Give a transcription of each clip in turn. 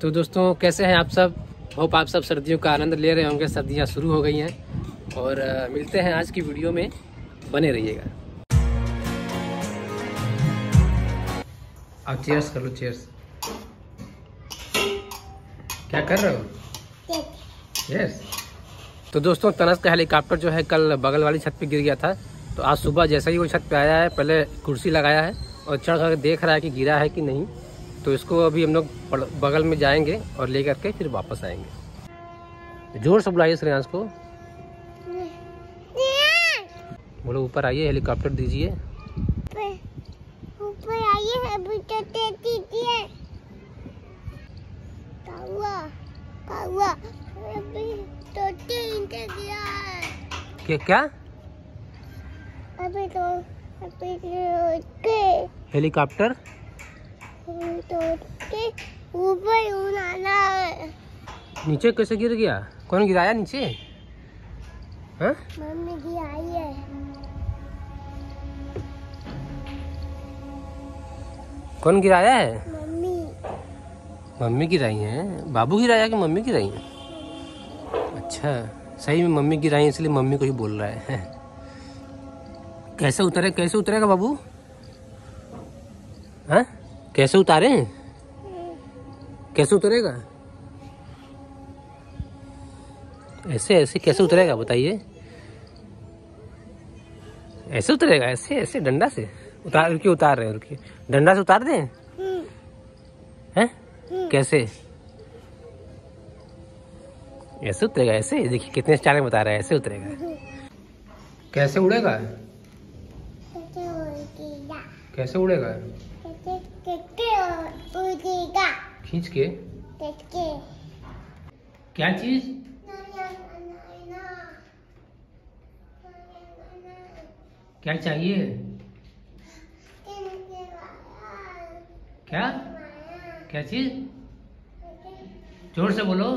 तो दोस्तों कैसे हैं आप सब? होप आप सब सर्दियों का आनंद ले रहे होंगे। सर्दियाँ शुरू हो गई हैं और मिलते हैं आज की वीडियो में। बने रहिएगा। आप चेयर्स कर लो चेयर्स क्या कर रहे हो? यस तो दोस्तों तनस का हेलीकॉप्टर जो है कल बगल वाली छत पे गिर गया था। तो आज सुबह जैसे ही वो छत पे आया है पहले कुर्सी लगाया है। और चढ़ कर देख रहा है कि गिरा है कि नहीं तो इसको अभी हम लोग बगल में जाएँगे और लेकर के फिर वापस आएँगे। ज़ोर से बुलाइए श्रेयांश को। बोलो ऊपर आइए हेलीकॉप्टर दीजिए। ऊपर आइए अभी तो दीजिए तो क्या क्या? अभी तो हेलीकॉप्टर? नीचे कैसे गिर गया? कौन गिराया नीचे? मम्मी आई है? कौन गिराया है? मम्मी मम्मी गिराई हैं। बाबू गिराया कि मम्मी गिराई है? अच्छा सही में मम्मी गिराई हैं, इसलिए मम्मी को ही बोल रहा है। कैसे उतरे, कैसे उतरेगा बाबू? हाँ? कैसे उतारे? कैसे उतरेगा? ऐसे ऐसे कैसे उतरेगा, बताइए। ऐसे उतरेगा, ऐसे ऐसे, डंडा से। उतार, रुकिए, उतार रहे हैं, रुकिए। डंडा से उतार दें? हैं? कैसे? ऐसे उतरेगा, ऐसे? देखिए, कितने स्टाइल में बता रहा है, ऐसे उतरेगा। कैसे उड़ेगा? उड़ेगा। कैसे उड़ेगा उड़ेगा? खींच के। क्या चीज़? क्या चाहिए? क्या? क्या चीज़? ज़ोर से बोलो।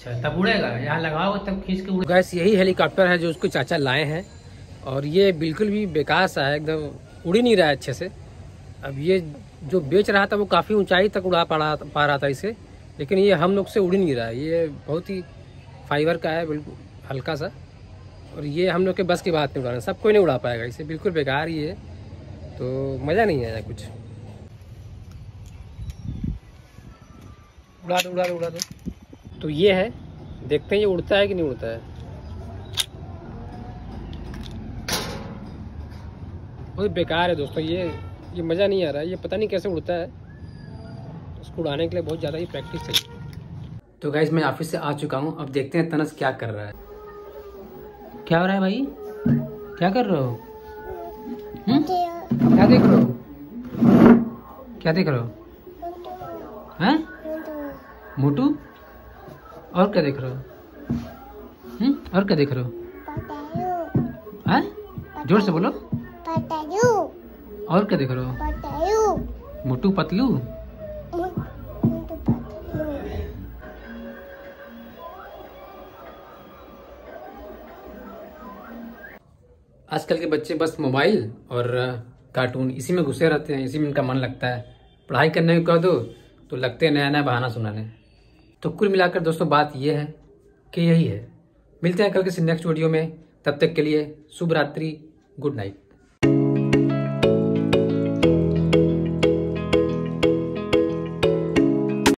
अच्छा तब उड़ेगा? यहाँ लगाओ तब खींच के गैस यही हेलीकॉप्टर है जो उसको चाचा लाए हैं। और ये बिल्कुल भी बेकार सा है, एकदम उड़ ही नहीं रहा है अच्छे से। अब ये जो बेच रहा था वो काफ़ी ऊंचाई तक उड़ा पा पा रहा था इसे। लेकिन ये हम लोग से उड़ ही नहीं रहा है। ये बहुत ही फाइबर का है, बिल्कुल हल्का सा। और ये हम लोग के बस की बात नहीं उड़ाना सब कोई नहीं उड़ा पाएगा इसे। बिल्कुल बेकार ही है। तो मज़ा नहीं आया कुछ। उड़ा दो उड़ा दो उड़ा दो। तो ये है। देखते हैं ये उड़ता है कि नहीं उड़ता है। बहुत बेकार है दोस्तों ये ये मज़ा नहीं आ रहा है। ये पता नहीं कैसे उड़ता है। उसको उड़ाने के लिए बहुत ज़्यादा ही प्रैक्टिस चाहिए तो गाइज़ मैं ऑफ़िस से आ चुका हूँ। अब देखते हैं तनस क्या कर रहा है। क्या हो रहा है भाई? क्या कर रहे हो? हम्म? क्या देख रहे हो? क्या देख रहे हो? हैं? मोटू? और क्या देख रहे हो? हम्म? और क्या देख रहे हो? हैं? ज़ोर से बोलो। और क्या देख रहे हो? मोटू पतलू। आजकल के बच्चे बस मोबाइल और कार्टून इसी में घुसे रहते हैं इसी में इनका मन लगता है। पढ़ाई करने को कह दो तो लगते हैं नया नया बहाना सुनाने। तो कुल मिलाकर दोस्तों, बात यह है कि यही है। मिलते हैं कल किसी नेक्स्ट वीडियो में। तब तक के लिए शुभ रात्रि गुड नाइट